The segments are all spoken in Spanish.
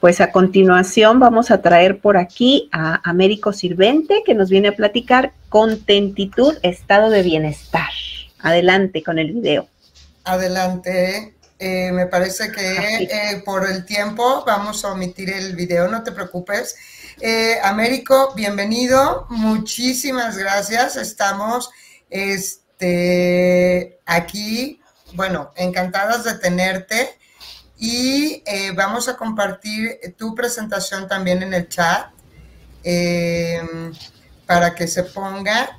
Pues a continuación vamos a traer por aquí a Américo Sirvente, que nos viene a platicar contentitud, estado de bienestar. Adelante con el video. Adelante. Eh, me parece que eh, por el tiempo vamos a omitir el video, no te preocupes. Eh, Américo, bienvenido. Muchísimas gracias. Estamos este, aquí, bueno, encantadas de tenerte y eh, vamos a compartir tu presentación también en el chat em, para que se ponga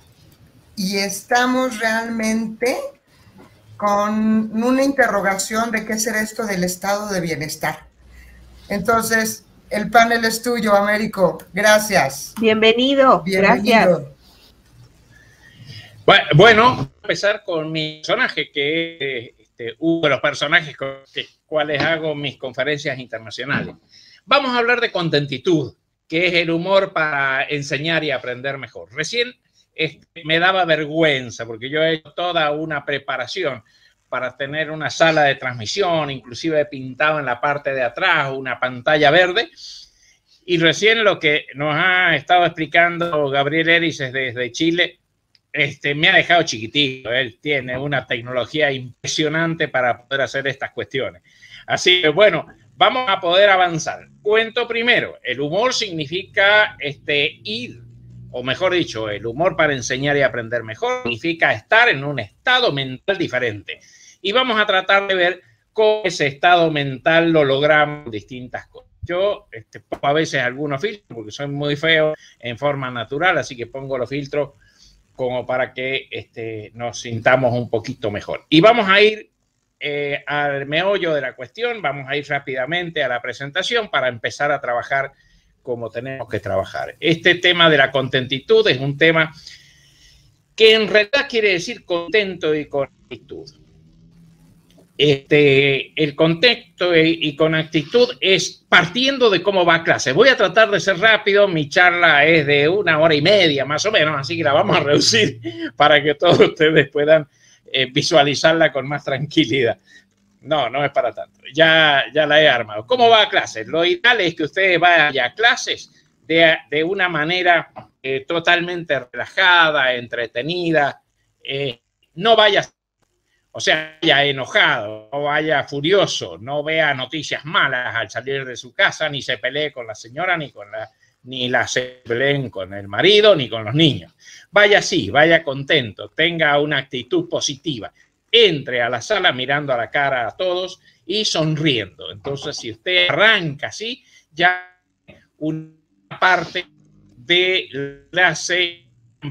y estamos realmente con una interrogación de qué será esto del estado de bienestar. Entonces, el panel es tuyo, Américo. Gracias. Bienvenido. Gracias. Bueno, voy a empezar con mi personaje, que es este, uno de los personajes con los cuales hago mis conferencias internacionales. Vamos a hablar de contentitud, que es el humor para enseñar y aprender mejor. Recién este, me daba vergüenza porque yo he hecho toda una preparación para tener una sala de transmisión, inclusive he pintado en la parte de atrás una pantalla verde. Y recién lo que nos ha estado explicando Gabriel Erices desde Chile, este, me ha dejado chiquitito. Él tiene una tecnología impresionante para poder hacer estas cuestiones. Así que bueno, vamos a poder avanzar. Cuento primero, el humor significa este, ir, o mejor dicho, el humor para enseñar y aprender mejor significa estar en un estado mental diferente y vamos a tratar de ver cómo ese estado mental lo logramos distintas cosas. Yo este, pongo a veces algunos filtros porque soy muy feo en forma natural, así que pongo los filtros como para que este, nos sintamos un poquito mejor. Y vamos a ir eh, al meollo de la cuestión, vamos a ir rápidamente a la presentación para empezar a trabajar como tenemos que trabajar. Este tema de la contentitud es un tema que en realidad quiere decir contento y con actitud este, el contexto y, con actitud es partiendo de cómo va clase. Voy a tratar de ser rápido, mi charla es de una hora y media más o menos, así que la vamos a reducir para que todos ustedes puedan eh, visualizarla con más tranquilidad. No, no es para tanto. Ya, ya la he armado. ¿Cómo va a clase? Lo ideal es que ustedes vayan a clases de, de una manera eh, totalmente relajada, entretenida. Eh, no vayas o sea, vaya enojado, no vaya furioso, no vea noticias malas al salir de su casa, ni se pelee con la señora, ni con la, ni la se peleen con el marido, ni con los niños. Vaya así, vaya contento, tenga una actitud positiva. Entre a la sala mirando a la cara a todos y sonriendo. Entonces, si usted arranca así, ya una parte de la,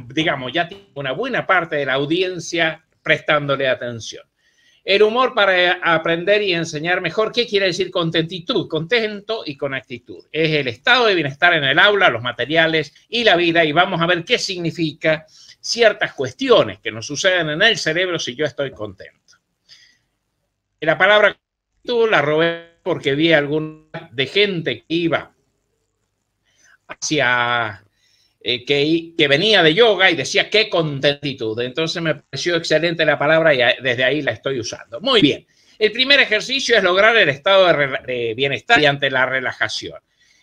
digamos, ya tiene una buena parte de la audiencia prestándole atención. El humor para aprender y enseñar mejor, ¿qué quiere decir contentitud? Contento y con actitud. Es el estado de bienestar en el aula, los materiales y la vida y vamos a ver qué significa ciertas cuestiones que nos suceden en el cerebro si yo estoy contento. La palabra contentitud la robé porque vi alguna de gente que iba hacia eh, que, venía de yoga y decía qué contentitud. Entonces me pareció excelente la palabra y desde ahí la estoy usando. Muy bien. El primer ejercicio es lograr el estado de, bienestar mediante la relajación.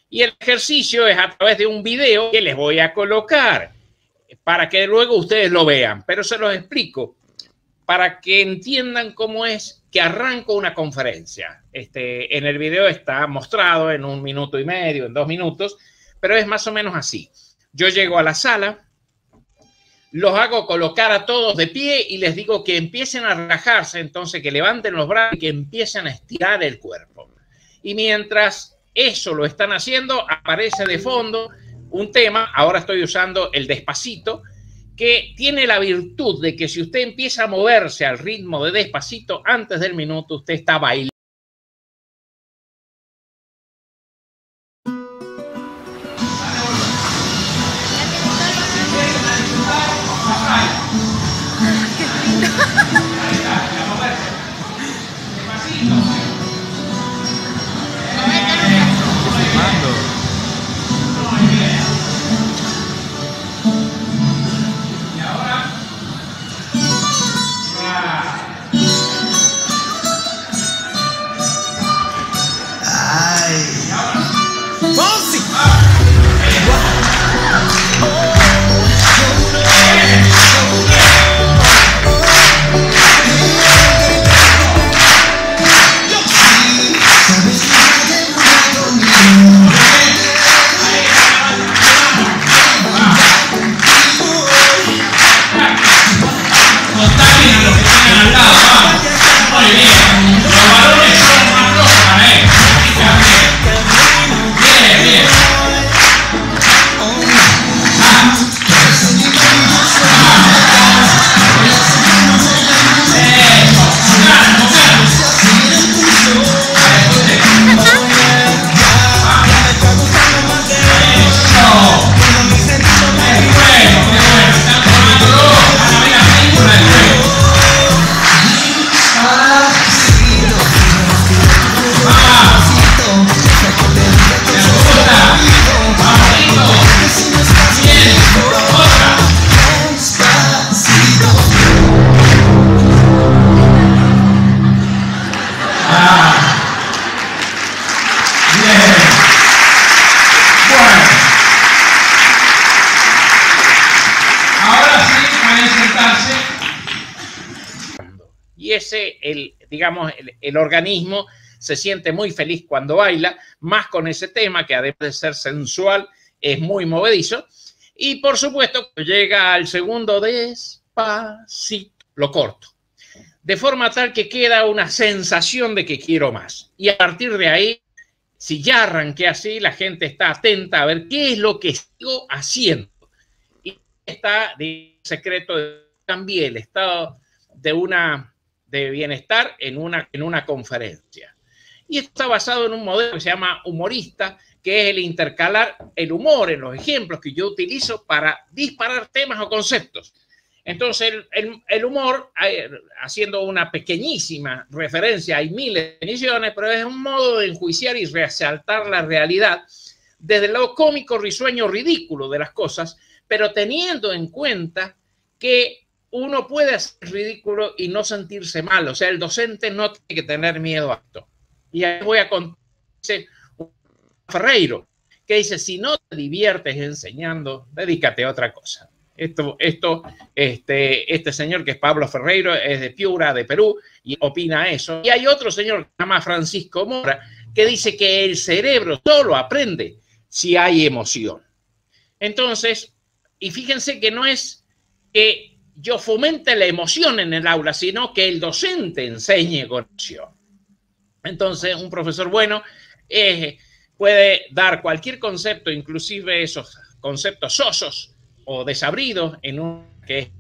Y el ejercicio es a través de un video que les voy a colocar para que luego ustedes lo vean. Pero se los explico para que entiendan cómo es que arranco una conferencia. Este, en el video está mostrado en un minuto y medio, en dos minutos, pero es más o menos así. Yo llego a la sala, los hago colocar a todos de pie y les digo que empiecen a relajarse, entonces que levanten los brazos y que empiecen a estirar el cuerpo. Y mientras eso lo están haciendo, aparece de fondo un tema, ahora estoy usando el despacito, que tiene la virtud de que si usted empieza a moverse al ritmo de despacito antes del minuto, usted está bailando Ese, el, digamos, el, organismo se siente muy feliz cuando baila, más con ese tema que además de ser sensual, es muy movedizo. Y por supuesto, llega al segundo despacito, lo corto. De forma tal que queda una sensación de que quiero más. Y a partir de ahí, si ya arranqué así, la gente está atenta a ver qué es lo que sigo haciendo. Y está el secreto de el estado de una de bienestar en una, en una conferencia. Y está basado en un modelo que se llama humorista, que es el intercalar el humor en los ejemplos que yo utilizo para disparar temas o conceptos. Entonces, el, humor, haciendo una pequeñísima referencia, hay miles de definiciones, pero es un modo de enjuiciar y resaltar la realidad desde el lado cómico, risueño, ridículo de las cosas, pero teniendo en cuenta que uno puede hacer ridículo y no sentirse mal. O sea, el docente no tiene que tener miedo a esto. Y ahí voy a contar Ferreiro, que dice, si no te diviertes enseñando, dedícate a otra cosa. Esto, esto, este, este señor que es Pablo Ferreiro, es de Piura, de Perú, y opina eso. Y hay otro señor que se llama Francisco Mora, que dice que el cerebro solo aprende si hay emoción. Entonces, y fíjense que no es que yo fomente la emoción en el aula, sino que el docente enseñe con emoción. Entonces, un profesor bueno eh, puede dar cualquier concepto, inclusive esos conceptos sosos o desabridos en un que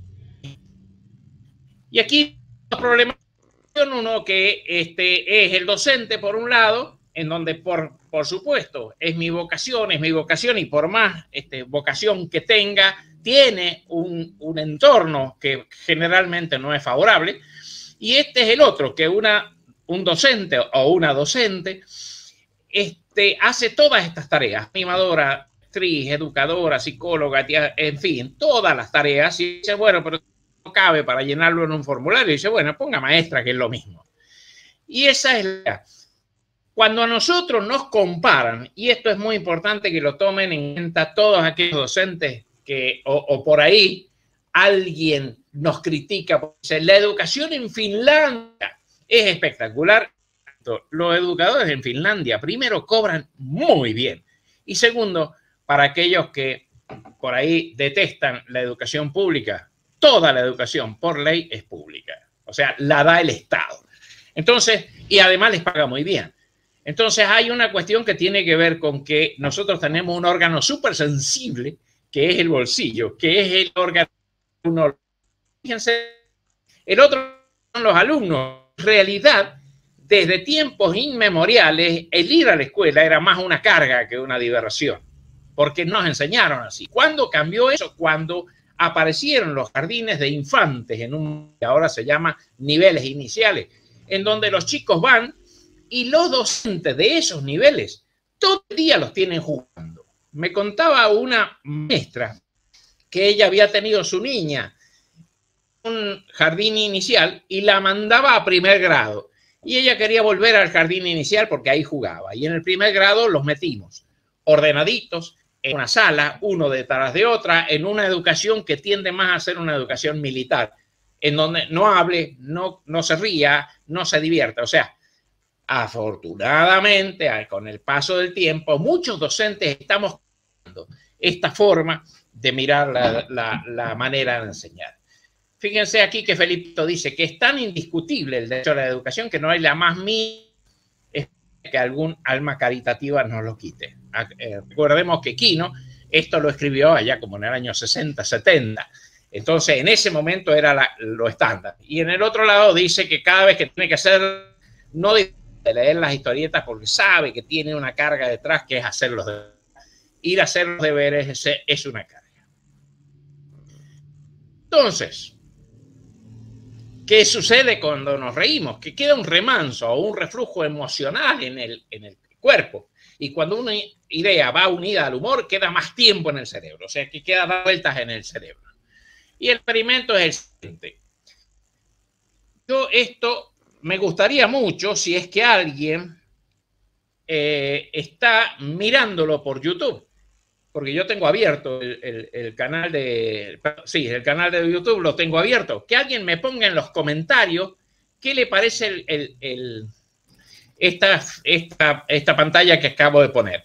y aquí los problemas uno que este es el docente por un lado en donde por, por supuesto es mi vocación es mi vocación y por más este, vocación que tenga tiene un, entorno que generalmente no es favorable, y este es el otro, que una, un docente o una docente este, hace todas estas tareas, animadora, actriz, educadora, psicóloga, en fin, todas las tareas, y dice, bueno, pero no cabe para llenarlo en un formulario, y dice, bueno, ponga maestra, que es lo mismo. Y esa es la... Cuando a nosotros nos comparan, y esto es muy importante que lo tomen en cuenta todos aquellos docentes que, o, por ahí alguien nos critica, porque la educación en Finlandia es espectacular. Los educadores en Finlandia, primero, cobran muy bien. Y segundo, para aquellos que por ahí detestan la educación pública, toda la educación por ley es pública. O sea, la da el Estado. Entonces, y además les paga muy bien. Entonces, hay una cuestión que tiene que ver con que nosotros tenemos un órgano súper sensible que es el bolsillo, que es el órgano. Fíjense, el otro son los alumnos. En realidad, desde tiempos inmemoriales, el ir a la escuela era más una carga que una diversión, porque nos enseñaron así. ¿Cuándo cambió eso? Cuando aparecieron los jardines de infantes en un que ahora se llama niveles iniciales, en donde los chicos van y los docentes de esos niveles todo el día los tienen jugando me contaba una maestra que ella había tenido su niña un jardín inicial y la mandaba a primer grado. Y ella quería volver al jardín inicial porque ahí jugaba. Y en el primer grado los metimos ordenaditos en una sala, uno detrás de otra, en una educación que tiende más a ser una educación militar, en donde no hable, no, no se ría, no se divierta. O sea, afortunadamente, con el paso del tiempo, muchos docentes estamos esta forma de mirar la, manera de enseñar. Fíjense aquí que Felipito dice que es tan indiscutible el derecho a la educación que no hay la más mínima que algún alma caritativa nos lo quite. Ah, eh, recordemos que Quino esto lo escribió allá como en el año 60, 70. Entonces, en ese momento era lo estándar. Y en el otro lado dice que cada vez que tiene que hacer, no de leer las historietas porque sabe que tiene una carga detrás que es hacer los deberes ir a hacer los deberes es una carga. Entonces, ¿qué sucede cuando nos reímos? Que queda un remanso o un reflujo emocional en el, en el cuerpo. Y cuando una idea va unida al humor, queda más tiempo en el cerebro. O sea, que queda vueltas en el cerebro. Y el experimento es el siguiente. Yo esto me gustaría mucho si es que alguien eh, está mirándolo por YouTube porque yo tengo abierto el, canal de, sí, el canal de YouTube lo tengo abierto. Que alguien me ponga en los comentarios ¿qué le parece esta, esta, pantalla que acabo de poner?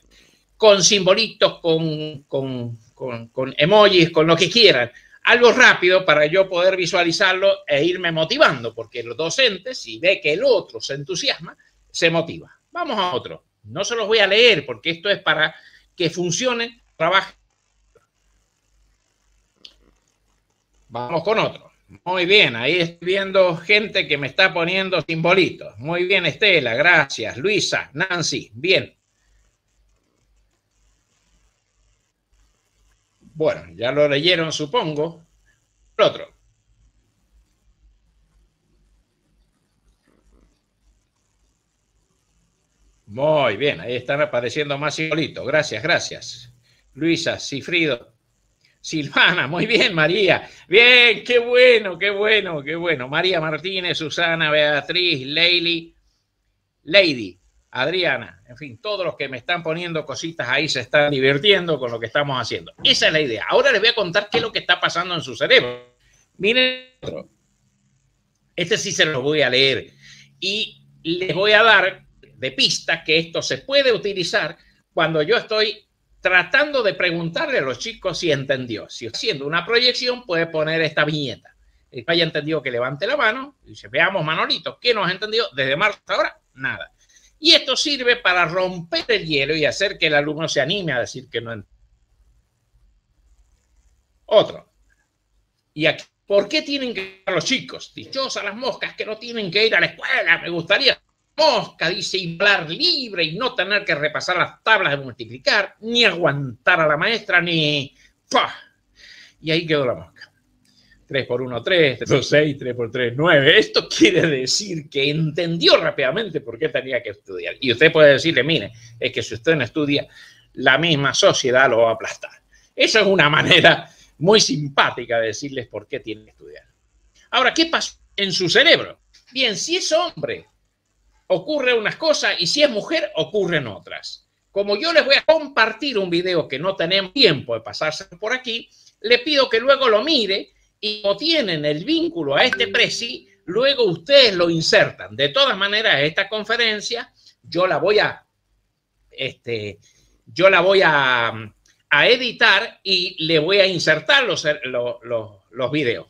Con simbolitos, con, con, con emojis, con lo que quieran algo rápido para yo poder visualizarlo e irme motivando, porque los docentes, si ve que el otro se entusiasma, se motiva. Vamos a otro. No se los voy a leer porque esto es para que funcione, trabaje. Vamos con otro. Muy bien, ahí estoy viendo gente que me está poniendo simbolitos. Muy bien, Estela, gracias. Luisa, Nancy, bien. Bueno, ya lo leyeron, supongo. El otro. Muy bien, ahí están apareciendo más simbolitos. Gracias, gracias. Luisa, Cifrido, Silvana, muy bien, María. Bien, qué bueno, qué bueno, qué bueno. María Martínez, Susana, Beatriz, Leili, Lady, Adriana, en fin, todos los que me están poniendo cositas ahí se están divirtiendo con lo que estamos haciendo. Esa es la idea. Ahora les voy a contar qué es lo que está pasando en su cerebro. Miren otro. Este sí se lo voy a leer. Y les voy a dar de pista que esto se puede utilizar cuando yo estoy tratando de preguntarle a los chicos si entendió. Si haciendo una proyección puede poner esta viñeta. El que haya entendido que levante la mano y dice, veamos Manolito, ¿qué nos ha entendido desde marzo hasta ahora? Nada. Y esto sirve para romper el hielo y hacer que el alumno se anime a decir que no entiende. Otro. Y aquí, ¿por qué tienen que ir a los chicos? Dichosas las moscas que no tienen que ir a la escuela. Me gustaría. Mosca, dice, y hablar libre y no tener que repasar las tablas de multiplicar, ni aguantar a la maestra, ni. ¡Pah! Y ahí quedó la mosca. 3 por 1, 3, 3 por 6, 3 por 3, 9. Esto quiere decir que entendió rápidamente por qué tenía que estudiar. Y usted puede decirle, mire, es que si usted no estudia, la misma sociedad lo va a aplastar. Esa es una manera muy simpática de decirles por qué tiene que estudiar. Ahora, ¿qué pasa en su cerebro? Bien, si es hombre, ocurre unas cosas y si es mujer, ocurren otras. Como yo les voy a compartir un video que no tenemos tiempo de pasarse por aquí, le pido que luego lo mire y como tienen el vínculo a este presi, luego ustedes lo insertan. De todas maneras, esta conferencia yo la voy a, este, yo la voy a, a editar y le voy a insertar los, los, los, los videos.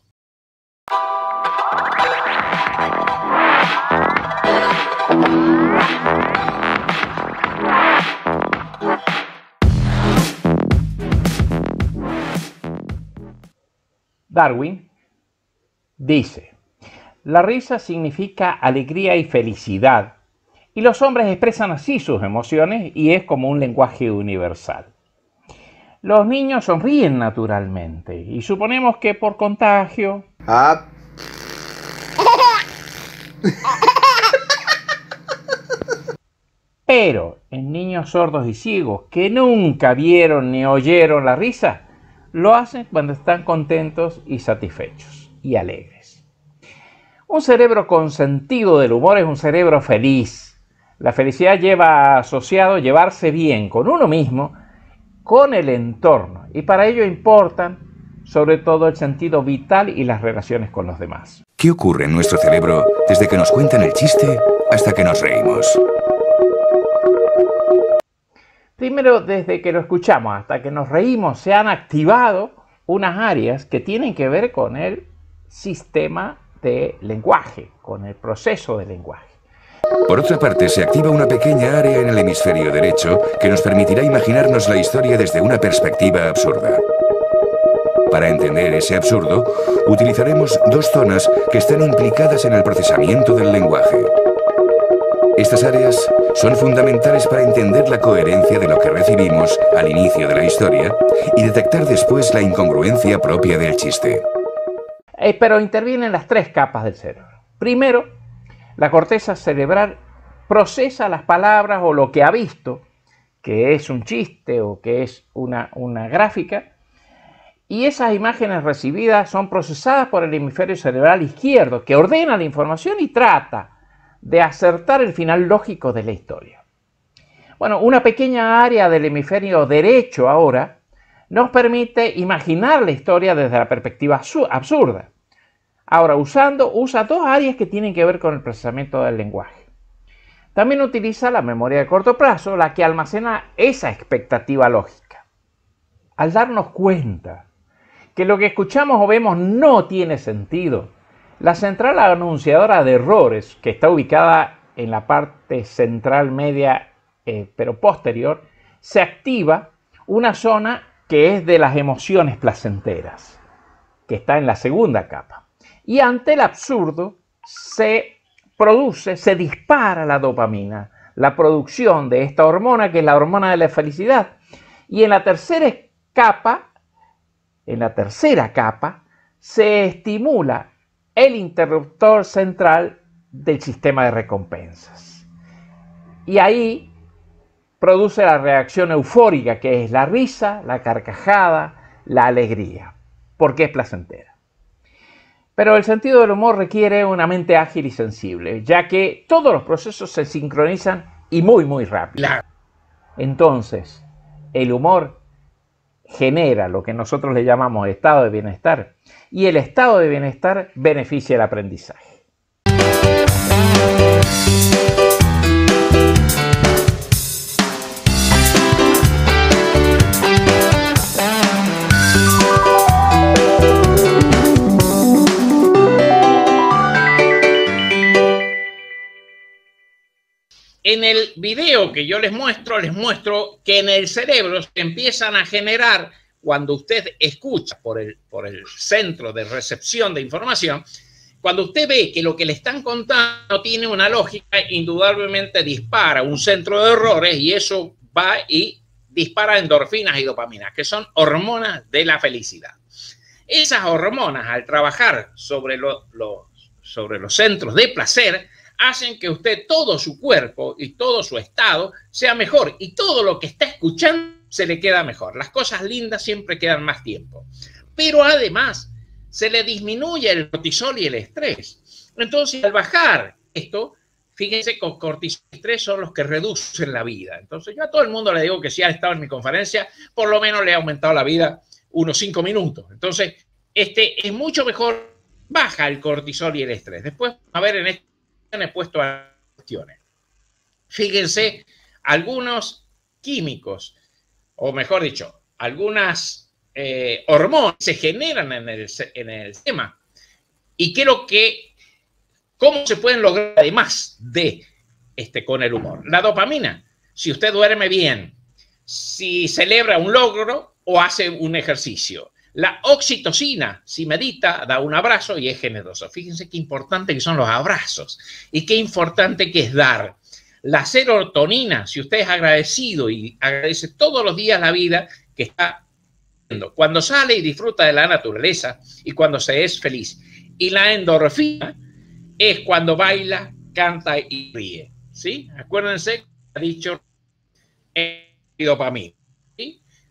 Darwin dice, la risa significa alegría y felicidad, y los hombres expresan así sus emociones y es como un lenguaje universal. Los niños sonríen naturalmente y suponemos que por contagio... Ah. Pero en niños sordos y ciegos que nunca vieron ni oyeron la risa, lo hacen cuando están contentos y satisfechos y alegres. Un cerebro con sentido del humor es un cerebro feliz. La felicidad lleva asociado llevarse bien con uno mismo, con el entorno, y para ello importan sobre todo el sentido vital y las relaciones con los demás. ¿Qué ocurre en nuestro cerebro desde que nos cuentan el chiste hasta que nos reímos? Primero, desde que lo escuchamos hasta que nos reímos, se han activado unas áreas que tienen que ver con el sistema de lenguaje, con el proceso de lenguaje. Por otra parte, se activa una pequeña área en el hemisferio derecho que nos permitirá imaginarnos la historia desde una perspectiva absurda. Para entender ese absurdo, utilizaremos dos zonas que están implicadas en el procesamiento del lenguaje. Estas áreas son fundamentales para entender la coherencia de lo que recibimos al inicio de la historia y detectar después la incongruencia propia del chiste. Eh, pero intervienen las tres capas del cerebro. Primero, la corteza cerebral procesa las palabras o lo que ha visto, que es un chiste o que es una, una gráfica, y esas imágenes recibidas son procesadas por el hemisferio cerebral izquierdo, que ordena la información y trata de acertar el final lógico de la historia. Bueno, una pequeña área del hemisferio derecho ahora nos permite imaginar la historia desde la perspectiva absurda. Ahora, usando, usa dos áreas que tienen que ver con el procesamiento del lenguaje. También utiliza la memoria de corto plazo, la que almacena esa expectativa lógica. Al darnos cuenta que lo que escuchamos o vemos no tiene sentido, la central anunciadora de errores, que está ubicada en la parte central media eh, pero posterior, se activa una zona que es de las emociones placenteras, que está en la segunda capa. Y ante el absurdo se produce, se dispara la dopamina, la producción de esta hormona que es la hormona de la felicidad. Y en la tercera capa, en la tercera capa, se estimula el interruptor central del sistema de recompensas. Y ahí produce la reacción eufórica, que es la risa, la carcajada, la alegría, porque es placentera. Pero el sentido del humor requiere una mente ágil y sensible, ya que todos los procesos se sincronizan y muy, muy rápido. Entonces, el humor genera lo que nosotros le llamamos estado de bienestar y el estado de bienestar beneficia el aprendizaje. En el video que yo les muestro, les muestro que en el cerebro se empiezan a generar, cuando usted escucha por el, por el centro de recepción de información, cuando usted ve que lo que le están contando tiene una lógica, indudablemente dispara un centro de errores y eso va y dispara endorfinas y dopaminas, que son hormonas de la felicidad. Esas hormonas, al trabajar sobre, sobre los centros de placer, hacen que usted, todo su cuerpo y todo su estado sea mejor y todo lo que está escuchando se le queda mejor. Las cosas lindas siempre quedan más tiempo. Pero además se le disminuye el cortisol y el estrés. Entonces, al bajar esto, fíjense que cortisol y estrés son los que reducen la vida. Entonces, yo a todo el mundo le digo que si ha estado en mi conferencia, por lo menos le ha aumentado la vida unos cinco minutos. Entonces, este es mucho mejor, baja el cortisol y el estrés. Después, a ver en este he puesto a cuestiones. Fíjense, algunos químicos, o mejor dicho, algunas eh, hormonas se generan en el, en el sistema. Y creo que, ¿cómo se pueden lograr además de este con el humor? La dopamina, si usted duerme bien, si celebra un logro o hace un ejercicio, la oxitocina, si medita, da un abrazo y es generoso. Fíjense qué importante que son los abrazos y qué importante que es dar. La serotonina, si usted es agradecido y agradece todos los días la vida que está viendo, cuando sale y disfruta de la naturaleza y cuando se es feliz. Y la endorfina es cuando baila, canta y ríe. ¿Sí? Acuérdense, ha dicho dopamina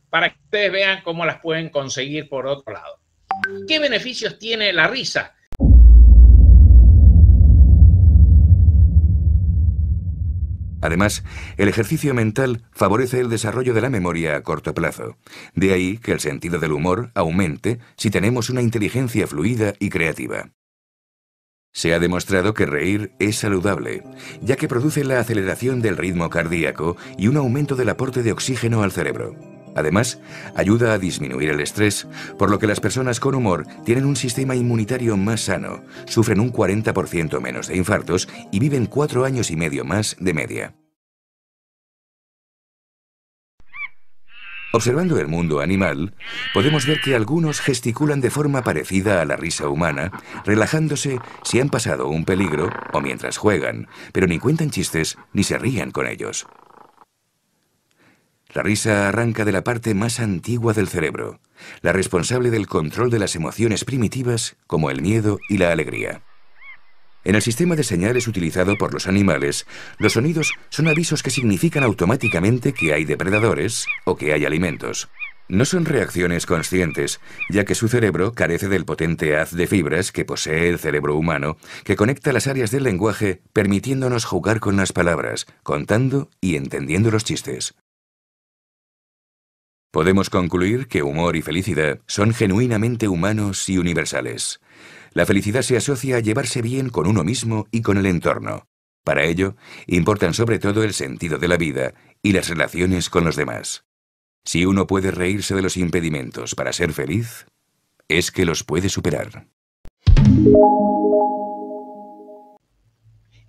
para que ustedes vean cómo las pueden conseguir por otro lado. ¿Qué beneficios tiene la risa? Además, el ejercicio mental favorece el desarrollo de la memoria a corto plazo. De ahí que el sentido del humor aumente si tenemos una inteligencia fluida y creativa. Se ha demostrado que reír es saludable, ya que produce la aceleración del ritmo cardíaco y un aumento del aporte de oxígeno al cerebro. Además, ayuda a disminuir el estrés, por lo que las personas con humor tienen un sistema inmunitario más sano, sufren un 40% menos de infartos y viven cuatro años y medio más de media. Observando el mundo animal, podemos ver que algunos gesticulan de forma parecida a la risa humana, relajándose si han pasado un peligro o mientras juegan, pero ni cuentan chistes ni se rían con ellos. La risa arranca de la parte más antigua del cerebro, la responsable del control de las emociones primitivas como el miedo y la alegría. En el sistema de señales utilizado por los animales, los sonidos son avisos que significan automáticamente que hay depredadores o que hay alimentos. No son reacciones conscientes, ya que su cerebro carece del potente haz de fibras que posee el cerebro humano, que conecta las áreas del lenguaje permitiéndonos jugar con las palabras, contando y entendiendo los chistes. Podemos concluir que humor y felicidad son genuinamente humanos y universales. la felicidad se asocia a llevarse bien con uno mismo y con el entorno. Para ello, importan sobre todo el sentido de la vida y las relaciones con los demás. Si uno puede reírse de los impedimentos para ser feliz, es que los puede superar.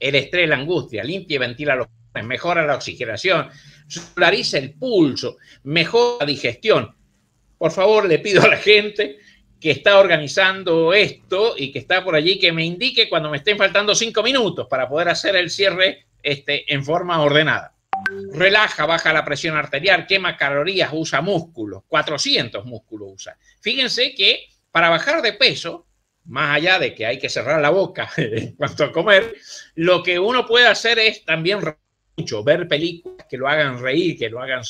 El estrés, la angustia, limpia y ventila los mejora la oxigenación, solariza el pulso, mejora la digestión. Por favor, le pido a la gente que está organizando esto y que está por allí que me indique cuando me estén faltando cinco minutos para poder hacer el cierre este, en forma ordenada. Relaja, baja la presión arterial, quema calorías, usa músculos, 400 músculos usa. Fíjense que para bajar de peso, más allá de que hay que cerrar la boca en cuanto a comer, lo que uno puede hacer es también mucho, ver películas que lo hagan reír, que lo hagan...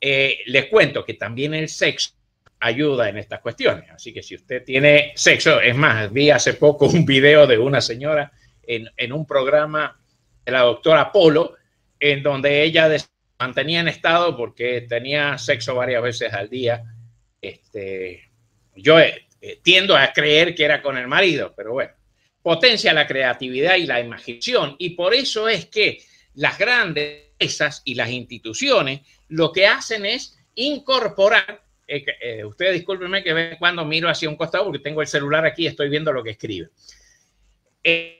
Eh, les cuento que también el sexo ayuda en estas cuestiones. Así que si usted tiene sexo, es más, vi hace poco un video de una señora en, en un programa de la doctora Polo, en donde ella mantenía en estado porque tenía sexo varias veces al día. Este, yo eh, tiendo a creer que era con el marido, pero bueno, potencia la creatividad y la imaginación. Y por eso es que las grandes empresas y las instituciones lo que hacen es incorporar eh, eh, ustedes discúlpenme que ve cuando miro hacia un costado porque tengo el celular aquí estoy viendo lo que escribe. Eh,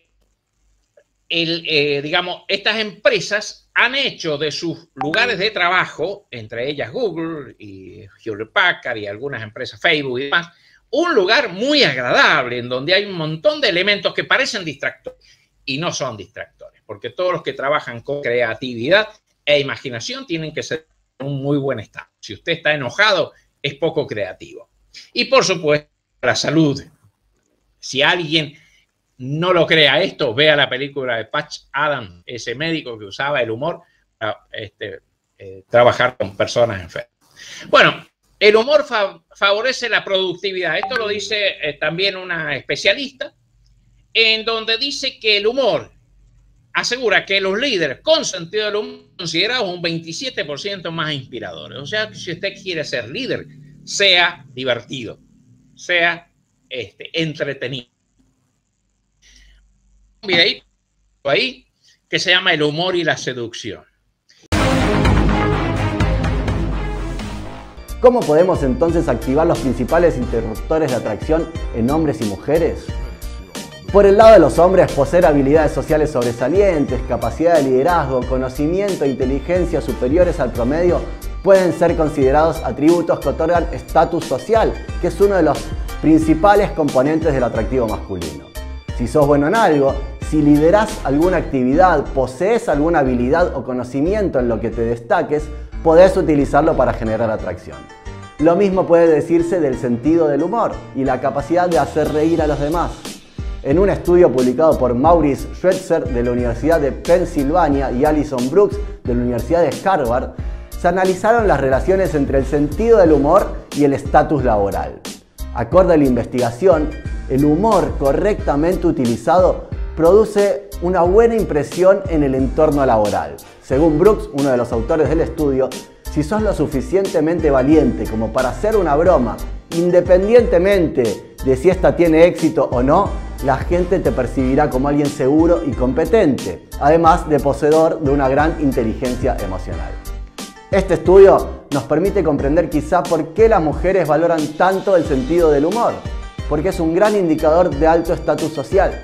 digamos, estas empresas han hecho de sus lugares de trabajo, entre ellas Google y Hewlett Packard y algunas empresas Facebook y demás, un lugar muy agradable en donde hay un montón de elementos que parecen distractores y no son distractores, porque todos los que trabajan con creatividad e imaginación tienen que ser en un muy buen estado. Si usted está enojado, es poco creativo. Y por supuesto, la salud. Si alguien no lo crea esto, vea la película de Patch Adam, ese médico que usaba el humor para este, eh, trabajar con personas enfermas. Bueno, el humor favorece la productividad. Esto lo dice eh, también una especialista, en donde dice que el humor asegura que los líderes con sentido del humor considerados un 27% más inspiradores. O sea, si usted quiere ser líder, sea divertido, sea este, entretenido. Un videito ahí que se llama El humor y la seducción. ¿Cómo podemos entonces activar los principales interruptores de atracción en hombres y mujeres? Por el lado de los hombres, poseer habilidades sociales sobresalientes, capacidad de liderazgo, conocimiento e inteligencia superiores al promedio pueden ser considerados atributos que otorgan estatus social, que es uno de los principales componentes del atractivo masculino. Si sos bueno en algo, si liderás alguna actividad, posees alguna habilidad o conocimiento en lo que te destaques, podés utilizarlo para generar atracción. Lo mismo puede decirse del sentido del humor y la capacidad de hacer reír a los demás. En un estudio publicado por Maurice Schweitzer de la Universidad de Pennsylvania y Alison Brooks de la Universidad de Harvard, se analizaron las relaciones entre el sentido del humor y el estatus laboral. Acorde a la investigación, el humor correctamente utilizado produce una buena impresión en el entorno laboral. Según Brooks, uno de los autores del estudio, si sos lo suficientemente valiente como para hacer una broma, independientemente de si esta tiene éxito o no, la gente te percibirá como alguien seguro y competente, además de poseedor de una gran inteligencia emocional. Este estudio nos permite comprender quizá por qué las mujeres valoran tanto el sentido del humor, porque es un gran indicador de alto estatus social.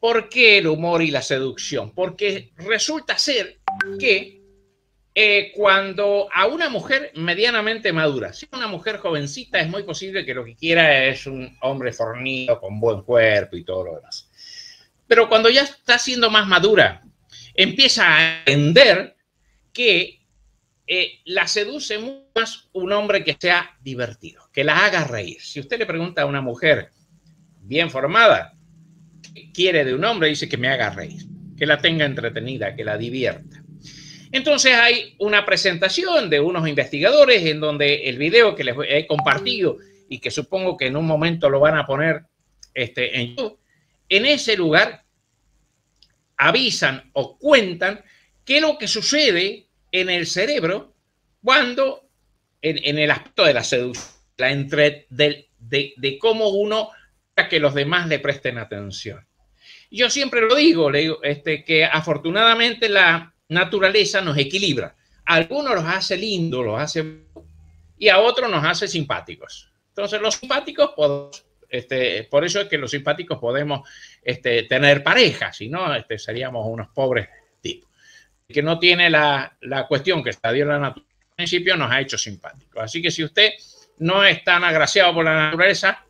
¿Por qué el humor y la seducción? Porque resulta ser que eh, cuando a una mujer medianamente madura, si una mujer jovencita, es muy posible que lo que quiera es un hombre fornido, con buen cuerpo y todo lo demás. Pero cuando ya está siendo más madura, empieza a entender que eh, la seduce más un hombre que sea divertido, que la haga reír. Si usted le pregunta a una mujer bien formada, ¿qué quiere de un hombre? Dice que me haga reír, que la tenga entretenida, que la divierta. Entonces hay una presentación de unos investigadores en donde el video que les he compartido y que supongo que en un momento lo van a poner este, en YouTube, en ese lugar avisan o cuentan qué es lo que sucede en el cerebro cuando, en, el aspecto de la seducción, la entre, de, de, cómo uno que los demás le presten atención. Yo siempre lo digo, le digo este, que afortunadamente la naturaleza nos equilibra. A algunos los hace lindos, los hace y a otros nos hace simpáticos. Entonces los simpáticos podemos, este, por eso es que los simpáticos podemos este, tener pareja, si no este, seríamos unos pobres tipos. Que no tiene la, la cuestión que está en la naturaleza, al principio nos ha hecho simpáticos. Así que si usted no es tan agraciado por la naturaleza,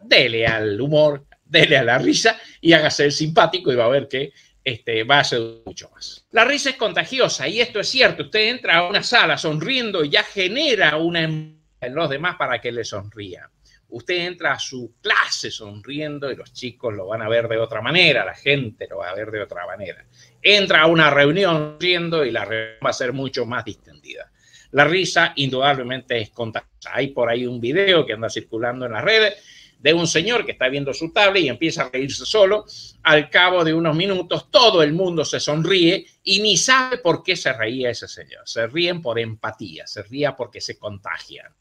dele al humor, dele a la risa y hágase el simpático y va a ver que este, va a ser mucho más. La risa es contagiosa y esto es cierto. Usted entra a una sala sonriendo y ya genera una en los demás para que le sonrían. Usted entra a su clase sonriendo y los chicos lo van a ver de otra manera, la gente lo va a ver de otra manera. Entra a una reunión sonriendo y la reunión va a ser mucho más distendida. La risa indudablemente es contagiosa. Hay por ahí un video que anda circulando en las redes de un señor que está viendo su tablet y empieza a reírse solo. Al cabo de unos minutos, todo el mundo se sonríe y ni sabe por qué se reía ese señor. Se ríen por empatía, se ríen porque se contagian.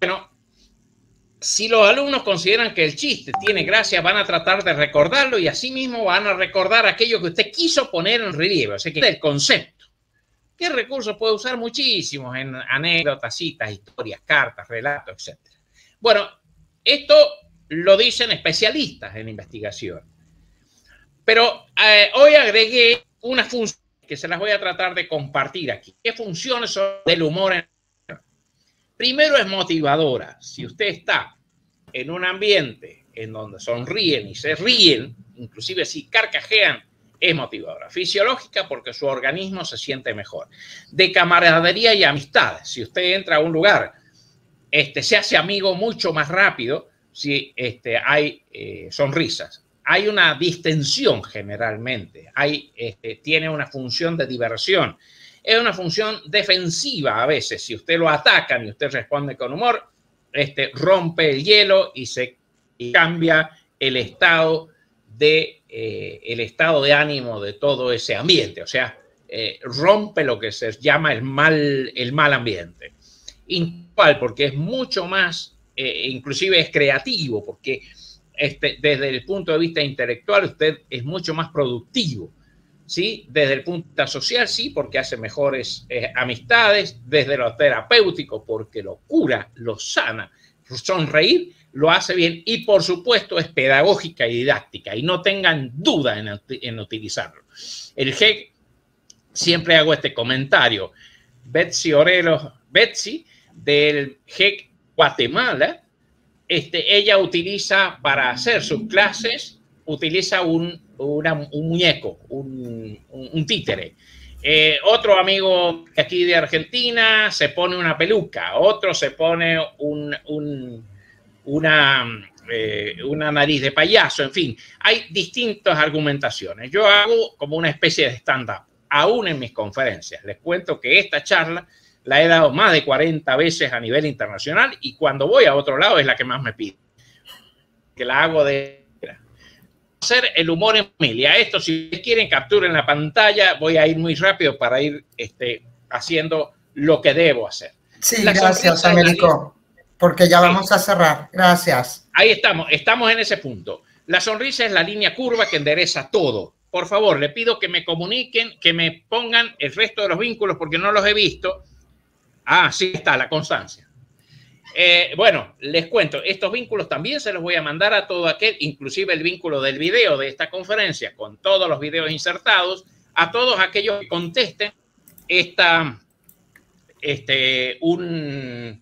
Bueno, si los alumnos consideran que el chiste tiene gracia, van a tratar de recordarlo y asimismo van a recordar aquello que usted quiso poner en relieve, o sea, que el concepto. ¿Qué recursos puede usar? Muchísimos en anécdotas, citas, historias, cartas, relatos, etc. Bueno, esto lo dicen especialistas en investigación. Pero eh, hoy agregué una función que se las voy a tratar de compartir aquí. ¿Qué funciones son del humor? En... Primero es motivadora. Si usted está en un ambiente en donde sonríen y se ríen, inclusive si carcajean, es motivadora. Fisiológica porque su organismo se siente mejor. De camaradería y amistad. Si usted entra a un lugar, este, se hace amigo mucho más rápido si este, hay eh, sonrisas. Hay una distensión generalmente. Hay, este, tiene una función de diversión. Es una función defensiva a veces. Si usted lo atacan y usted responde con humor, este, rompe el hielo y se y cambia el estado de eh, el estado de ánimo de todo ese ambiente, o sea, eh, rompe lo que se llama el mal, el mal ambiente. Igual, porque es mucho más, eh, inclusive es creativo, porque este, desde el punto de vista intelectual usted es mucho más productivo. ¿Sí? Desde el punto de vista social, sí, porque hace mejores amistades, desde lo terapéutico, porque lo cura, lo sana. Sonreír lo hace bien y por supuesto es pedagógica y didáctica y no tengan duda en, utilizarlo. El GEC, siempre hago este comentario, Betsy Orelo, Betsy del GEC Guatemala, este, ella utiliza para hacer sus clases, utiliza un, un muñeco, un, títere. Eh, otro amigo aquí de Argentina se pone una peluca, otro se pone un, una, eh, una nariz de payaso, en fin, hay distintas argumentaciones. Yo hago como una especie de stand-up, aún en mis conferencias. Les cuento que esta charla la he dado más de 40 veces a nivel internacional y cuando voy a otro lado es la que más me pide. Que la hago de hacer el humor en familia. Esto, si quieren, capturen la pantalla. Voy a ir muy rápido para ir este, haciendo lo que debo hacer. Sí, gracias, Américo porque ya vamos a cerrar. Gracias. Ahí estamos, estamos en ese punto. La sonrisa es la línea curva que endereza todo. Por favor, le pido que me comuniquen, que me pongan el resto de los vínculos porque no los he visto. Ah, sí está, la constancia. Eh, bueno, les cuento, estos vínculos también se los voy a mandar a todo aquel, inclusive el vínculo del video de esta conferencia con todos los videos insertados, a todos aquellos que contesten esta, este, un,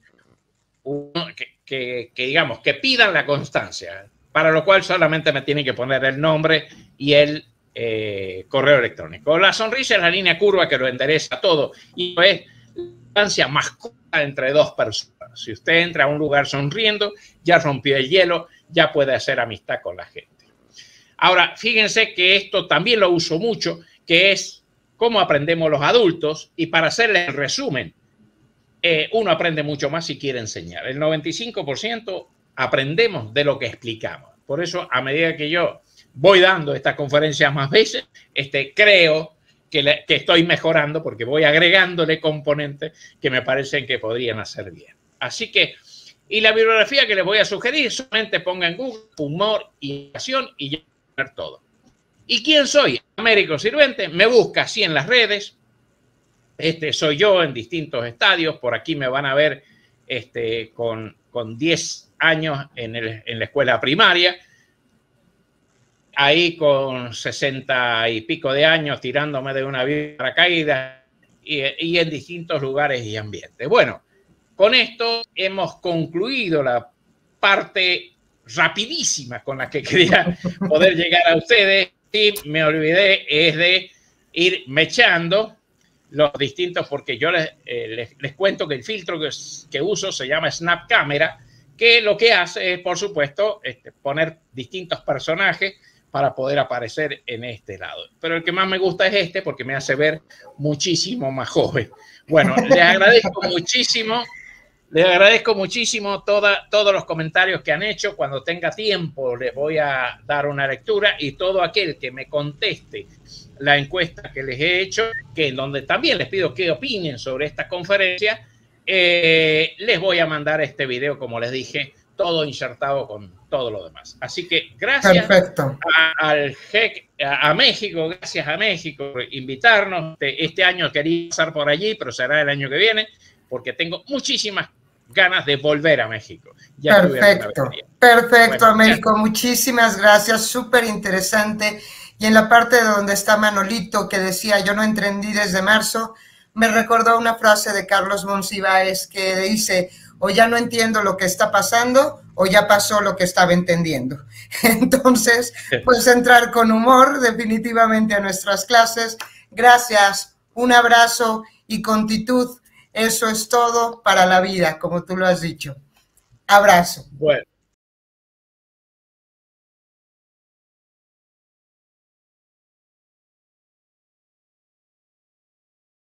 que, digamos, que pidan la constancia, para lo cual solamente me tienen que poner el nombre y el eh, correo electrónico. La sonrisa es la línea curva que lo endereza todo y es la distancia más corta entre dos personas. Si usted entra a un lugar sonriendo, ya rompió el hielo, ya puede hacer amistad con la gente. Ahora, fíjense que esto también lo uso mucho, que es cómo aprendemos los adultos y para hacerle el resumen, eh, uno aprende mucho más si quiere enseñar. El 95% aprendemos de lo que explicamos. Por eso, a medida que yo voy dando estas conferencias más veces, este, creo que, estoy mejorando porque voy agregándole componentes que me parecen que podrían hacer bien. Así que, y la bibliografía que les voy a sugerir, solamente pongan Google, humor y ya todo. ¿Y quién soy? Américo Sirvente, me busca así en las redes. Este soy yo en distintos estadios. Por aquí me van a ver este, con, con 10 años en, el, en la escuela primaria ahí con 60 y pico de años tirándome de una paracaídas y, y en distintos lugares y ambientes. Bueno, con esto hemos concluido la parte rapidísima con la que quería poder llegar a ustedes y me olvidé es de ir mechando los distintos, porque yo les, eh, les, cuento que el filtro que, que, uso se llama Snap Camera, que lo que hace es, por supuesto, este, poner distintos personajes para poder aparecer en este lado. Pero el que más me gusta es este porque me hace ver muchísimo más joven. Bueno, les agradezco muchísimo, les agradezco muchísimo toda, todos los comentarios que han hecho. Cuando tenga tiempo les voy a dar una lectura y todo aquel que me conteste la encuesta que les he hecho, que en donde también les pido que opinen sobre esta conferencia, eh, les voy a mandar este video, como les dije, todo insertado con todo lo demás. Así que gracias a, al GEC, a, México, gracias a México por invitarnos. Este año quería pasar por allí, pero será el año que viene, porque tengo muchísimas ganas de volver a México. perfecto, perfecto, Américo. Muchísimas gracias, súper interesante. Y en la parte donde está Manolito, que decía, yo no entendí desde marzo, me recordó una frase de Carlos Monsiváis que dice, o ya no entiendo lo que está pasando o ya pasó lo que estaba entendiendo. Entonces, pues entrar con humor definitivamente a nuestras clases. Gracias, un abrazo y contitud. Eso es todo para la vida, como tú lo has dicho. Abrazo. Bueno.